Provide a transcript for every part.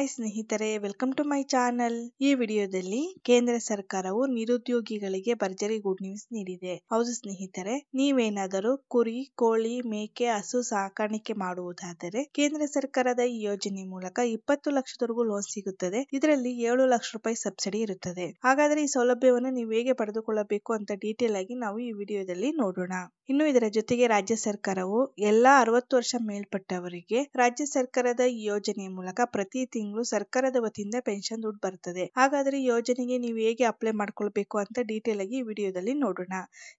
Hi ಸ್ನೇಹಿತರೆ welcome to my channel ಈ ವಿಡಿಯೋದಲ್ಲಿ ಕೇಂದ್ರ ಸರ್ಕಾರವು ನಿರುದ್ಯೋಗಿಗಳಿಗೆ ಭರ್ಜರಿ ಗುಡ್ ನ್ಯೂಸ್ ನೀಡಿದೆ. ಹೌದು ಸ್ನೇಹಿತರೆ, ನೀವೇನಾದರೂ ಕುರಿ, ಕೋಳಿ, ಮೇಕೆ, ಹಸು ಸಾಕಾಣಿಕೆ ಮಾಡುವುದಾದರೆ ಕೇಂದ್ರ ಸರ್ಕಾರದ ಈ ಯೋಜನೆ ಮೂಲಕ ಇಪ್ಪತ್ತು ಲಕ್ಷದವರೆಗೂ ಲೋನ್ ಸಿಗುತ್ತದೆ. ಇದರಲ್ಲಿ ಏಳು ಲಕ್ಷ ರೂಪಾಯಿ ಸಬ್ಸಿಡಿ ಇರುತ್ತದೆ. ಹಾಗಾದ್ರೆ ಈ ಸೌಲಭ್ಯವನ್ನು ನೀವು ಹೇಗೆ ಪಡೆದುಕೊಳ್ಳಬೇಕು ಅಂತ ಡೀಟೇಲ್ ಆಗಿ ನಾವು ಈ ವಿಡಿಯೋದಲ್ಲಿ ನೋಡೋಣ. ಇನ್ನು ಇದರ ಜೊತೆಗೆ ರಾಜ್ಯ ಸರ್ಕಾರವು ಎಲ್ಲಾ ಅರವತ್ತು ವರ್ಷ ಮೇಲ್ಪಟ್ಟವರಿಗೆ ರಾಜ್ಯ ಸರ್ಕಾರದ ಈ ಯೋಜನೆ ಮೂಲಕ ಪ್ರತಿ ತಿಂಗಳು ಸರ್ಕಾರದ ವತಿಯಿಂದ ಪೆನ್ಷನ್ ದುಡ್ಡು ಬರ್ತದೆ. ಹಾಗಾದ್ರೆ ಯೋಜನೆಗೆ ನೀವು ಹೇಗೆ ಅಪ್ಲೈ ಮಾಡ್ಕೊಳ್ಬೇಕು ಅಂತ ಡೀಟೇಲ್ ಆಗಿ ವಿಡಿಯೋದಲ್ಲಿ ನೋಡೋಣ.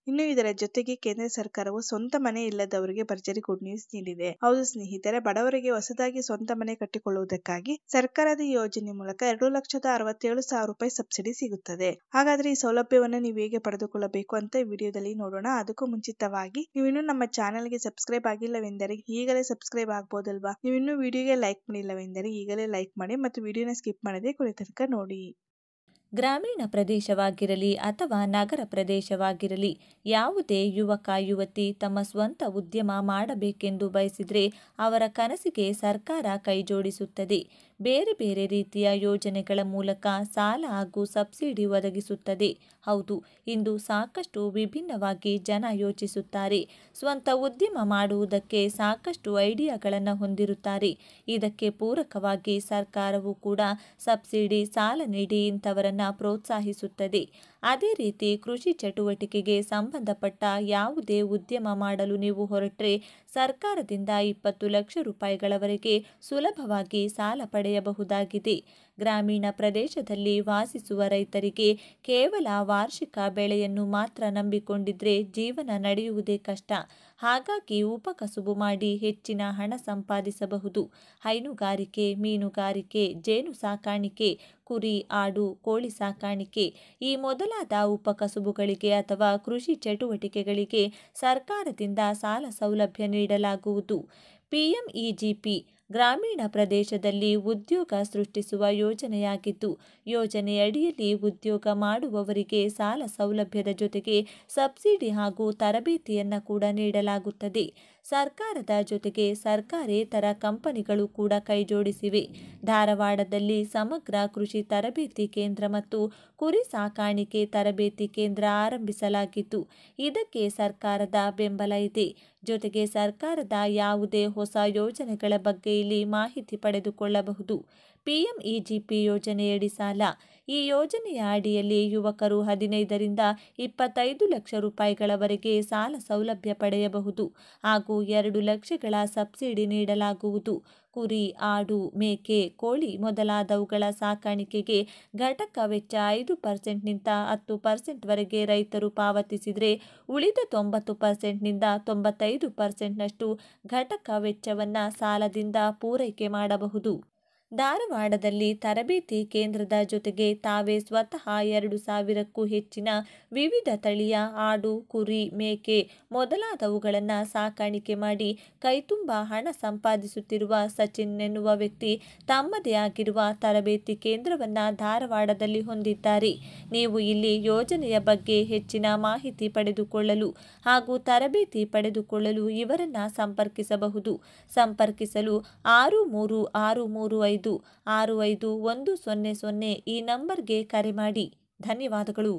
ಇನ್ನು ಇದರ ಜೊತೆಗೆ ಕೇಂದ್ರ ಸರ್ಕಾರವು ಸ್ವಂತ ಮನೆ ಇಲ್ಲದವರಿಗೆ ಭರ್ಜರಿ ಗುಡ್ ನ್ಯೂಸ್ ನೀಡಿದೆ. ಹೌದು ಸ್ನೇಹಿತರೆ, ಬಡವರಿಗೆ ಹೊಸದಾಗಿ ಸ್ವಂತ ಮನೆ ಕಟ್ಟಿಕೊಳ್ಳುವುದಕ್ಕಾಗಿ ಸರ್ಕಾರದ ಯೋಜನೆ ಮೂಲಕ ಎರಡು ಲಕ್ಷದ ಅರವತ್ತೇಳು ಸಾವಿರ ರೂಪಾಯಿ ಸಬ್ಸಿಡಿ ಸಿಗುತ್ತದೆ. ಹಾಗಾದ್ರೆ ಈ ಸೌಲಭ್ಯವನ್ನು ನೀವು ಹೇಗೆ ಪಡೆದುಕೊಳ್ಳಬೇಕು ಅಂತ ವಿಡಿಯೋದಲ್ಲಿ ನೋಡೋಣ. ಅದಕ್ಕೂ ಮುಂಚಿತವಾಗಿ ನೀವು ಇನ್ನೂ ನಮ್ಮ ಚಾನೆಲ್ಗೆ ಸಬ್ಸ್ಕ್ರೈಬ್ ಆಗಿಲ್ಲವೆಂದರೆ ಈಗಲೇ ಸಬ್ಸ್ಕ್ರೈಬ್ ಆಗ್ಬೋದಲ್ವಾ? ನೀವಿನ್ನೂ ವಿಡಿಯೋಗೆ ಲೈಕ್ ಮಾಡಿಲ್ಲವೆಂದರೆ ಈಗಲೇ ಲೈಕ್ ಮಾಡಿ ಮತ್ತು ವಿಡಿಯೋನ ಸ್ಕಿಪ್ ಮಾಡದೆ ಕೊನೆ ತನಕ ನೋಡಿ. ಗ್ರಾಮೀಣ ಪ್ರದೇಶವಾಗಿರಲಿ ಅಥವಾ ನಗರ ಪ್ರದೇಶವಾಗಿರಲಿ, ಯಾವುದೇ ಯುವಕ, ಯುವತಿ ತಮ್ಮ ಸ್ವಂತ ಉದ್ಯಮ ಮಾಡಬೇಕೆಂದು ಬಯಸಿದರೆ ಅವರ ಕನಸಿಗೆ ಸರ್ಕಾರ ಕೈಜೋಡಿಸುತ್ತದೆ. ಬೇರೆ ಬೇರೆ ರೀತಿಯ ಯೋಜನೆಗಳ ಮೂಲಕ ಸಾಲ ಹಾಗೂ ಸಬ್ಸಿಡಿ ಒದಗಿಸುತ್ತದೆ. ಹೌದು, ಇಂದು ಸಾಕಷ್ಟು ವಿಭಿನ್ನವಾಗಿ ಜನ ಯೋಚಿಸುತ್ತಾರೆ. ಸ್ವಂತ ಉದ್ಯಮ ಮಾಡುವುದಕ್ಕೆ ಸಾಕಷ್ಟು ಐಡಿಯಾಗಳನ್ನು ಹೊಂದಿರುತ್ತಾರೆ. ಇದಕ್ಕೆ ಪೂರಕವಾಗಿ ಸರ್ಕಾರವು ಕೂಡ ಸಬ್ಸಿಡಿ, ಸಾಲ ನೀಡಿ ಇಂಥವರನ್ನ ಪ್ರೋತ್ಸಾಹಿಸುತ್ತದೆ. ಅದೇ ರೀತಿ ಕೃಷಿ ಚಟುವಟಿಕೆಗೆ ಸಂಬಂಧಪಟ್ಟ ಯಾವುದೇ ಉದ್ಯಮ ಮಾಡಲು ನೀವು ಹೊರಟ್ರೆ ಸರ್ಕಾರದಿಂದ ಇಪ್ಪತ್ತು ಲಕ್ಷ ರೂಪಾಯಿಗಳವರೆಗೆ ಸುಲಭವಾಗಿ ಸಾಲ ಪಡೆಯಬಹುದಾಗಿದೆ. ಗ್ರಾಮೀಣ ಪ್ರದೇಶದಲ್ಲಿ ವಾಸಿಸುವ ರೈತರಿಗೆ ಕೇವಲ ವಾರ್ಷಿಕ ಬೆಳೆಯನ್ನು ಮಾತ್ರ ನಂಬಿಕೊಂಡಿದ್ರೆ ಜೀವನ ನಡೆಯುವುದೇ ಕಷ್ಟ. ಹಾಗಾಗಿ ಉಪಕಸುಬು ಮಾಡಿ ಹೆಚ್ಚಿನ ಹಣ ಸಂಪಾದಿಸಬಹುದು. ಹೈನುಗಾರಿಕೆ, ಮೀನುಗಾರಿಕೆ, ಜೇನು ಸಾಕಾಣಿಕೆ, ಕುರಿ, ಆಡು, ಕೋಳಿ ಸಾಕಾಣಿಕೆ ಈ ಮೊದಲಾದ ಉಪಕಸುಬುಗಳಿಗೆ ಅಥವಾ ಕೃಷಿ ಚಟುವಟಿಕೆಗಳಿಗೆ ಸರ್ಕಾರದಿಂದ ಸಾಲ ಸೌಲಭ್ಯ ನೀಡಲಾಗುವುದು. ಪಿಎಂಇಜಿಪಿ ಗ್ರಾಮೀಣ ಪ್ರದೇಶದಲ್ಲಿ ಉದ್ಯೋಗ ಸೃಷ್ಟಿಸುವ ಯೋಜನೆಯಾಗಿದ್ದು, ಯೋಜನೆಯಡಿಯಲ್ಲಿ ಉದ್ಯೋಗ ಮಾಡುವವರಿಗೆ ಸಾಲ ಸೌಲಭ್ಯದ ಜೊತೆಗೆ ಸಬ್ಸಿಡಿ ಹಾಗೂ ತರಬೇತಿಯನ್ನು ಕೂಡ ನೀಡಲಾಗುತ್ತದೆ. ಸರ್ಕಾರದ ಜೊತೆಗೆ ಸರ್ಕಾರೇತರ ಕಂಪನಿಗಳು ಕೂಡ ಕೈಜೋಡಿಸಿವೆ. ಧಾರವಾಡದಲ್ಲಿ ಸಮಗ್ರ ಕೃಷಿ ತರಬೇತಿ ಕೇಂದ್ರ ಮತ್ತು ಕುರಿ ಸಾಕಾಣಿಕೆ ತರಬೇತಿ ಕೇಂದ್ರ ಆರಂಭಿಸಲಾಗಿದ್ದು, ಇದಕ್ಕೆ ಸರ್ಕಾರದ ಬೆಂಬಲ ಇದೆ. ಜೊತೆಗೆ ಸರ್ಕಾರದ ಯಾವುದೇ ಹೊಸ ಯೋಜನೆಗಳ ಬಗ್ಗೆ ಇಲ್ಲಿ ಮಾಹಿತಿ ಪಡೆದುಕೊಳ್ಳಬಹುದು. ಪಿಎಂಇಜಿಪಿ ಯೋಜನೆಯಡಿ ಸಾಲ ಈ ಯೋಜನೆಯ ಅಡಿಯಲ್ಲಿ ಯುವಕರು ಹದಿನೈದರಿಂದ ಇಪ್ಪತ್ತೈದು ಲಕ್ಷ ರೂಪಾಯಿಗಳವರೆಗೆ ಸಾಲ ಸೌಲಭ್ಯ ಪಡೆಯಬಹುದು ಹಾಗೂ ಎರಡು ಲಕ್ಷಗಳ ಸಬ್ಸಿಡಿ ನೀಡಲಾಗುವುದು. ಕುರಿ, ಆಡು, ಮೇಕೆ, ಕೋಳಿ ಮೊದಲಾದವುಗಳ ಸಾಕಾಣಿಕೆಗೆ ಘಟಕ ವೆಚ್ಚ ಐದು ಪರ್ಸೆಂಟ್ನಿಂದ ಹತ್ತು ಪರ್ಸೆಂಟ್ವರೆಗೆ ರೈತರು ಪಾವತಿಸಿದರೆ ಉಳಿದ ತೊಂಬತ್ತು ಪರ್ಸೆಂಟ್ನಿಂದ ತೊಂಬತ್ತೈದು ಪರ್ಸೆಂಟ್ನಷ್ಟು ಘಟಕ ವೆಚ್ಚವನ್ನು ಸಾಲದಿಂದ ಪೂರೈಕೆ ಮಾಡಬಹುದು. ಧಾರವಾಡದಲ್ಲಿ ತರಬೇತಿ ಕೇಂದ್ರದ ಜೊತೆಗೆ ತಾವೇ ಸ್ವತಃ ಎರಡು ಸಾವಿರಕ್ಕೂ ಹೆಚ್ಚಿನ ವಿವಿಧ ತಳಿಯ ಆಡು, ಕುರಿ, ಮೇಕೆ ಮೊದಲಾದವುಗಳನ್ನು ಸಾಕಾಣಿಕೆ ಮಾಡಿ ಕೈತುಂಬ ಹಣ ಸಂಪಾದಿಸುತ್ತಿರುವ ಸಚಿನ್ ಎನ್ನುವ ವ್ಯಕ್ತಿ ತಮ್ಮದೇ ಆಗಿರುವ ತರಬೇತಿ ಕೇಂದ್ರವನ್ನು ಧಾರವಾಡದಲ್ಲಿ ಹೊಂದಿದ್ದಾರೆ. ನೀವು ಇಲ್ಲಿ ಯೋಜನೆಯ ಬಗ್ಗೆ ಹೆಚ್ಚಿನ ಮಾಹಿತಿ ಪಡೆದುಕೊಳ್ಳಲು ಹಾಗೂ ತರಬೇತಿ ಪಡೆದುಕೊಳ್ಳಲು ಇವರನ್ನು ಸಂಪರ್ಕಿಸಬಹುದು. ಸಂಪರ್ಕಿಸಲು ಆರು ಮೂರು ಆರು ಮೂರು ಐದು ಆರು ಐದು, ಒಂದು ಸೊನ್ನೆ ಸೊನ್ನೆ ಈ ನಂಬರ್ಗೆ ಕರೆ ಮಾಡಿ. ಧನ್ಯವಾದಗಳು.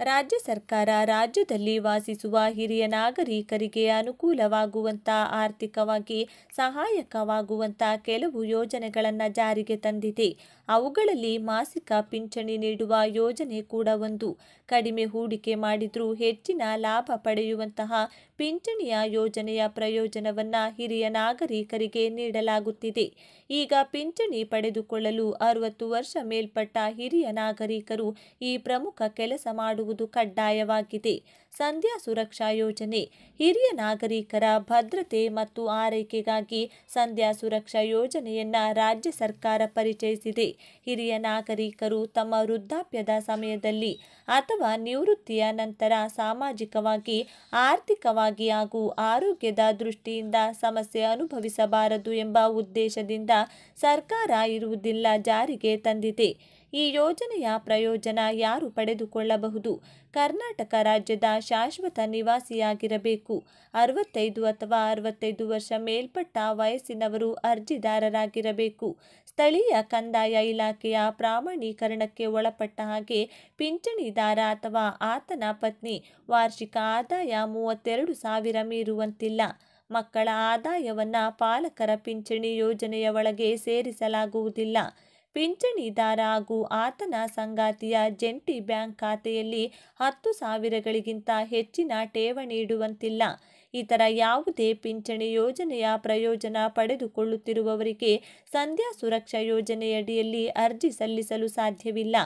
ರಾಜ್ಯ ಸರ್ಕಾರ ರಾಜ್ಯದಲ್ಲಿ ವಾಸಿಸುವ ಹಿರಿಯ ನಾಗರಿಕರಿಗೆ ಅನುಕೂಲವಾಗುವಂಥ ಆರ್ಥಿಕವಾಗಿ ಸಹಾಯಕವಾಗುವಂಥ ಕೆಲವು ಯೋಜನೆಗಳನ್ನು ಜಾರಿಗೆ ತಂದಿದೆ. ಅವುಗಳಲ್ಲಿ ಮಾಸಿಕ ಪಿಂಚಣಿ ನೀಡುವ ಯೋಜನೆ ಕೂಡ ಒಂದು. ಕಡಿಮೆ ಹೂಡಿಕೆ ಮಾಡಿದರೂ ಹೆಚ್ಚಿನ ಲಾಭ ಪಡೆಯುವಂತಹ ಪಿಂಚಣಿಯ ಯೋಜನೆಯ ಪ್ರಯೋಜನವನ್ನು ಹಿರಿಯ ನಾಗರಿಕರಿಗೆ ನೀಡಲಾಗುತ್ತಿದೆ. ಈಗ ಪಿಂಚಣಿ ಪಡೆದುಕೊಳ್ಳಲು ಅರವತ್ತು ವರ್ಷ ಮೇಲ್ಪಟ್ಟ ಹಿರಿಯ ನಾಗರಿಕರು ಈ ಪ್ರಮುಖ ಕೆಲಸ ಮಾಡುವುದು ಕಡ್ಡಾಯವಾಗಿದೆ. ಸಂಧ್ಯಾ ಸುರಕ್ಷಾ ಯೋಜನೆ. ಹಿರಿಯ ನಾಗರಿಕರ ಭದ್ರತೆ ಮತ್ತು ಆರೈಕೆಗಾಗಿ ಸಂಧ್ಯಾ ಸುರಕ್ಷಾ ಯೋಜನೆಯನ್ನ ರಾಜ್ಯ ಸರ್ಕಾರ ಪರಿಚಯಿಸಿದೆ. ಹಿರಿಯ ನಾಗರಿಕರು ತಮ್ಮ ವೃದ್ಧಾಪ್ಯದ ಸಮಯದಲ್ಲಿ ಅಥವಾ ನಿವೃತ್ತಿಯ ನಂತರ ಸಾಮಾಜಿಕವಾಗಿ, ಆರ್ಥಿಕವಾಗಿ ಹಾಗೂ ಆರೋಗ್ಯದ ದೃಷ್ಟಿಯಿಂದ ಸಮಸ್ಯೆ ಅನುಭವಿಸಬಾರದು ಎಂಬ ಉದ್ದೇಶದಿಂದ ಸರ್ಕಾರ ಇರುವುದಿಲ್ಲ ಜಾರಿಗೆ ತಂದಿದೆ. ಈ ಯೋಜನೆಯ ಪ್ರಯೋಜನ ಯಾರು ಪಡೆದುಕೊಳ್ಳಬಹುದು? ಕರ್ನಾಟಕ ರಾಜ್ಯದ ಶಾಶ್ವತ ನಿವಾಸಿಯಾಗಿರಬೇಕು. ಅರವತ್ತೈದು ಅಥವಾ ಅರವತ್ತೈದು ವರ್ಷ ಮೇಲ್ಪಟ್ಟ ವಯಸ್ಸಿನವರು ಅರ್ಜಿದಾರರಾಗಿರಬೇಕು. ಸ್ಥಳೀಯ ಕಂದಾಯ ಇಲಾಖೆಯ ಪ್ರಾಮಾಣೀಕರಣಕ್ಕೆ ಒಳಪಟ್ಟ ಹಾಗೆ ಪಿಂಚಣಿದಾರ ಅಥವಾ ಆತನ ಪತ್ನಿ ವಾರ್ಷಿಕ ಆದಾಯ ಮೂವತ್ತೆರಡು ಸಾವಿರ ಮೀರುವಂತಿಲ್ಲ. ಮಕ್ಕಳ ಆದಾಯವನ್ನು ಪಾಲಕರ ಪಿಂಚಣಿ ಯೋಜನೆಯ ಒಳಗೆ ಸೇರಿಸಲಾಗುವುದಿಲ್ಲ. ಪಿಂಚಣಿದಾರ ಹಾಗೂ ಆತನ ಸಂಗಾತಿಯ ಜಂಟಿ ಬ್ಯಾಂಕ್ ಖಾತೆಯಲ್ಲಿ ಹತ್ತು ಸಾವಿರಗಳಿಗಿಂತ ಹೆಚ್ಚಿನ ಠೇವಣಿ ಇಡುವಂತಿಲ್ಲ. ಇತರ ಯಾವುದೇ ಪಿಂಚಣಿ ಯೋಜನೆಯ ಪ್ರಯೋಜನ ಪಡೆದುಕೊಳ್ಳುತ್ತಿರುವವರಿಗೆ ಸಂಧ್ಯಾ ಸುರಕ್ಷಾ ಯೋಜನೆಯಡಿಯಲ್ಲಿ ಅರ್ಜಿ ಸಲ್ಲಿಸಲು ಸಾಧ್ಯವಿಲ್ಲ.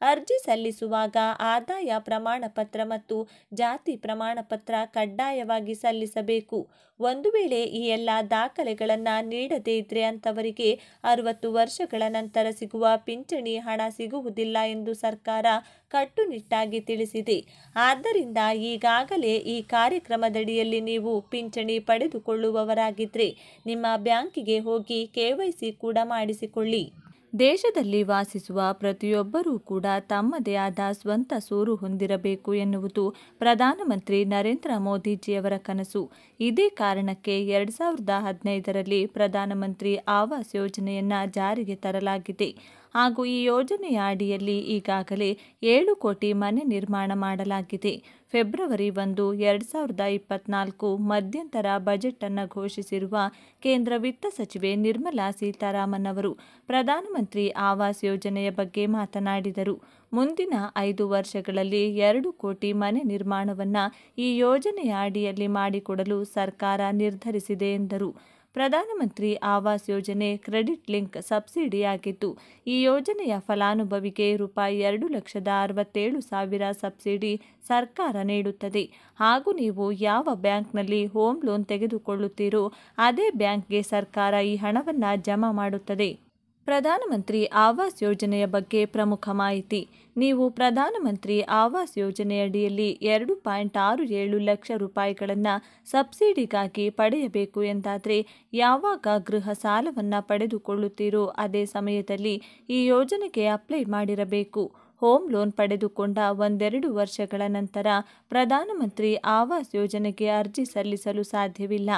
ಅರ್ಜಿ ಸಲ್ಲಿಸುವಾಗ ಆದಾಯ ಪ್ರಮಾಣ ಪತ್ರ ಮತ್ತು ಜಾತಿ ಪ್ರಮಾಣ ಪತ್ರ ಕಡ್ಡಾಯವಾಗಿ ಸಲ್ಲಿಸಬೇಕು. ಒಂದು ವೇಳೆ ಈ ಎಲ್ಲ ದಾಖಲೆಗಳನ್ನು ನೀಡದೇ ಇದ್ರೆ ಅಂಥವರಿಗೆ ಅರವತ್ತು ವರ್ಷಗಳ ನಂತರ ಸಿಗುವ ಪಿಂಚಣಿ ಹಣ ಸಿಗುವುದಿಲ್ಲ ಎಂದು ಸರ್ಕಾರ ಕಟ್ಟುನಿಟ್ಟಾಗಿ ತಿಳಿಸಿದೆ. ಆದ್ದರಿಂದ ಈಗಾಗಲೇ ಈ ಕಾರ್ಯಕ್ರಮದಡಿಯಲ್ಲಿ ನೀವು ಪಿಂಚಣಿ ಪಡೆದುಕೊಳ್ಳುವವರಾಗಿದ್ದರೆ ನಿಮ್ಮ ಬ್ಯಾಂಕಿಗೆ ಹೋಗಿ ಕೆವೈಸಿ ಕೂಡ ಮಾಡಿಸಿಕೊಳ್ಳಿ. ದೇಶದಲ್ಲಿ ವಾಸಿಸುವ ಪ್ರತಿಯೊಬ್ಬರೂ ಕೂಡ ತಮ್ಮದೇ ಆದ ಸ್ವಂತ ಸೂರು ಹೊಂದಿರಬೇಕು ಎನ್ನುವುದು ಪ್ರಧಾನಮಂತ್ರಿ ನರೇಂದ್ರ ಮೋದಿಜಿಯವರ ಕನಸು. ಇದೇ ಕಾರಣಕ್ಕೆ ಎರಡು ಸಾವಿರದ ಹದಿನೈದರಲ್ಲಿ ಪ್ರಧಾನಮಂತ್ರಿ ಆವಾಸ್ ಯೋಜನೆಯನ್ನು ಜಾರಿಗೆ ತರಲಾಗಿದೆ. ಹಾಗೂ ಈ ಯೋಜನೆಯ ಅಡಿಯಲ್ಲಿ ಈಗಾಗಲೇ ಏಳು ಕೋಟಿ ಮನೆ ನಿರ್ಮಾಣ ಮಾಡಲಾಗಿದೆ. ಫೆಬ್ರವರಿ ಒಂದು, ಎರಡು ಸಾವಿರದ ಇಪ್ಪತ್ನಾಲ್ಕು ಮಧ್ಯಂತರ ಬಜೆಟ್ ಅನ್ನು ಘೋಷಿಸಿರುವ ಕೇಂದ್ರ ವಿತ್ತ ಸಚಿವೆ ನಿರ್ಮಲಾ ಸೀತಾರಾಮನ್ ಅವರು ಪ್ರಧಾನಮಂತ್ರಿ ಆವಾಸ್ ಯೋಜನೆಯ ಬಗ್ಗೆ ಮಾತನಾಡಿದರು. ಮುಂದಿನ ಐದು ವರ್ಷಗಳಲ್ಲಿ ಎರಡು ಕೋಟಿ ಮನೆ ನಿರ್ಮಾಣವನ್ನು ಈ ಯೋಜನೆಯ ಅಡಿಯಲ್ಲಿ ಮಾಡಿಕೊಡಲು ಸರ್ಕಾರ ನಿರ್ಧರಿಸಿದೆ ಎಂದರು. ಪ್ರಧಾನಮಂತ್ರಿ ಆವಾಸ್ ಯೋಜನೆ ಕ್ರೆಡಿಟ್ ಲಿಂಕ್ ಸಬ್ಸಿಡಿಯಾಗಿದ್ದು, ಈ ಯೋಜನೆಯ ಫಲಾನುಭವಿಗೆ ರೂಪಾಯಿ ಎರಡು ಲಕ್ಷದ ಅರವತ್ತೇಳು ಸಾವಿರ ಸಬ್ಸಿಡಿ ಸರ್ಕಾರ ನೀಡುತ್ತದೆ. ಹಾಗೂ ನೀವು ಯಾವ ಬ್ಯಾಂಕ್ನಲ್ಲಿ ಹೋಮ್ ಲೋನ್ ತೆಗೆದುಕೊಳ್ಳುತ್ತೀರೋ, ಅದೇ ಬ್ಯಾಂಕ್ಗೆ ಸರ್ಕಾರ ಈ ಹಣವನ್ನು ಜಮಾ ಮಾಡುತ್ತದೆ. ಪ್ರಧಾನಮಂತ್ರಿ ಆವಾಸ್ ಯೋಜನೆಯ ಬಗ್ಗೆ ಪ್ರಮುಖ ಮಾಹಿತಿ. ನೀವು ಪ್ರಧಾನಮಂತ್ರಿ ಆವಾಸ್ ಯೋಜನೆಯಡಿಯಲ್ಲಿ ಎರಡು ಪಾಯಿಂಟ್ ಆರು ಏಳು ಲಕ್ಷ ರೂಪಾಯಿಗಳನ್ನು ಸಬ್ಸಿಡಿಗಾಗಿ ಪಡೆಯಬೇಕು ಎಂದಾದರೆ ಯಾವಾಗ ಗೃಹ ಸಾಲವನ್ನು ಪಡೆದುಕೊಳ್ಳುತ್ತೀರೋ ಅದೇ ಸಮಯದಲ್ಲಿ ಈ ಯೋಜನೆಗೆ ಅಪ್ಲೈ ಮಾಡಿರಬೇಕು. ಹೋಮ್ ಲೋನ್ ಪಡೆದುಕೊಂಡ ಒಂದೆರಡು ವರ್ಷಗಳ ನಂತರ ಪ್ರಧಾನಮಂತ್ರಿ ಆವಾಸ್ ಯೋಜನೆಗೆ ಅರ್ಜಿ ಸಲ್ಲಿಸಲು ಸಾಧ್ಯವಿಲ್ಲ.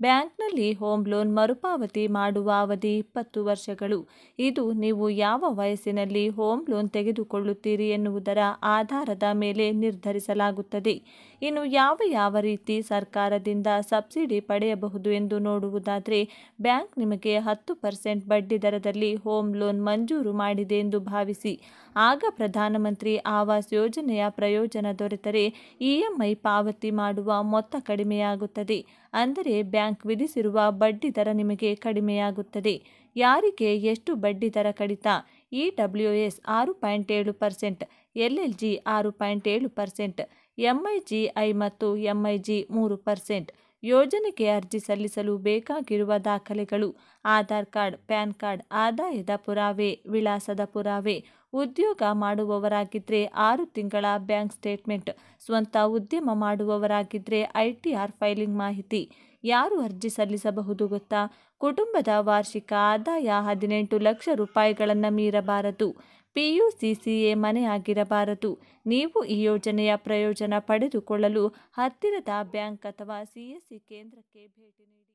ಬ್ಯಾಂಕ್ನಲ್ಲಿ ಹೋಮ್ ಲೋನ್ ಮರುಪಾವತಿ ಮಾಡುವ ಅವಧಿ ಇಪ್ಪತ್ತು ವರ್ಷಗಳು. ಇದು ನೀವು ಯಾವ ವಯಸ್ಸಿನಲ್ಲಿ ಹೋಮ್ ಲೋನ್ ತೆಗೆದುಕೊಳ್ಳುತ್ತೀರಿ ಎನ್ನುವುದರ ಆಧಾರದ ಮೇಲೆ ನಿರ್ಧರಿಸಲಾಗುತ್ತದೆ. ಇನ್ನು ಯಾವ ಯಾವ ರೀತಿ ಸರ್ಕಾರದಿಂದ ಸಬ್ಸಿಡಿ ಪಡೆಯಬಹುದು ಎಂದು ನೋಡುವುದಾದರೆ, ಬ್ಯಾಂಕ್ ನಿಮಗೆ ಹತ್ತು ಪರ್ಸೆಂಟ್ ಬಡ್ಡಿ ದರದಲ್ಲಿ ಹೋಮ್ ಲೋನ್ ಮಂಜೂರು ಮಾಡಿದೆ ಎಂದು ಭಾವಿಸಿ. ಆಗ ಪ್ರಧಾನಮಂತ್ರಿ ಆವಾಸ್ ಯೋಜನೆಯ ಪ್ರಯೋಜನ ದೊರೆತರೆ ಇಎಂಐ ಪಾವತಿ ಮಾಡುವ ಮೊತ್ತ ಕಡಿಮೆಯಾಗುತ್ತದೆ. ಅಂದರೆ ಬ್ಯಾಂಕ್ ವಿಧಿಸಿರುವ ಬಡ್ಡಿ ದರ ನಿಮಗೆ ಕಡಿಮೆಯಾಗುತ್ತದೆ. ಯಾರಿಗೆ ಎಷ್ಟು ಬಡ್ಡಿ ದರ ಕಡಿತ? ಇ ಡಬ್ಲ್ಯೂ ಎಸ್ ಆರು ಪಾಯಿಂಟ್ ಏಳು ಪರ್ಸೆಂಟ್, ಎಲ್ ಎಲ್ ಜಿ ಆರು ಪಾಯಿಂಟ್ ಏಳು ಪರ್ಸೆಂಟ್ ಎಂಐಜಿಐ ಮತ್ತು ಎಂಐಜಿ ಮೂರು ಪರ್ಸೆಂಟ್ ಯೋಜನೆಗೆ ಅರ್ಜಿ ಸಲ್ಲಿಸಲು ಬೇಕಾಗಿರುವ ದಾಖಲೆಗಳು, ಆಧಾರ್ ಕಾರ್ಡ್, ಪ್ಯಾನ್ ಕಾರ್ಡ್, ಆದಾಯದ ಪುರಾವೆ, ವಿಳಾಸದ ಪುರಾವೆ ಉದ್ಯೋಗ ಮಾಡುವವರಾಗಿದ್ದರೆ ಆರು ತಿಂಗಳ ಬ್ಯಾಂಕ್ ಸ್ಟೇಟ್ಮೆಂಟ್, ಸ್ವಂತ ಉದ್ಯಮ ಮಾಡುವವರಾಗಿದ್ದರೆ ಐ ಟಿ ಆರ್ ಫೈಲಿಂಗ್ ಮಾಹಿತಿ. ಯಾರು ಅರ್ಜಿ ಸಲ್ಲಿಸಬಹುದು ಗೊತ್ತಾ? ಕುಟುಂಬದ ವಾರ್ಷಿಕ ಆದಾಯ ಹದಿನೆಂಟು ಲಕ್ಷ ರೂಪಾಯಿಗಳನ್ನು ಮೀರಬಾರದು. ಪಿಯುಸಿಸಿಎ ಮನೆ ಆಗಿರಬಾರದು ನೀವು ಈ ಯೋಜನೆಯ ಪ್ರಯೋಜನ ಪಡೆದುಕೊಳ್ಳಲು ಹತ್ತಿರದ ಬ್ಯಾಂಕ್ ಅಥವಾ ಸಿಎಸ್ಸಿ ಕೇಂದ್ರಕ್ಕೆ ಭೇಟಿ ನೀಡಿ.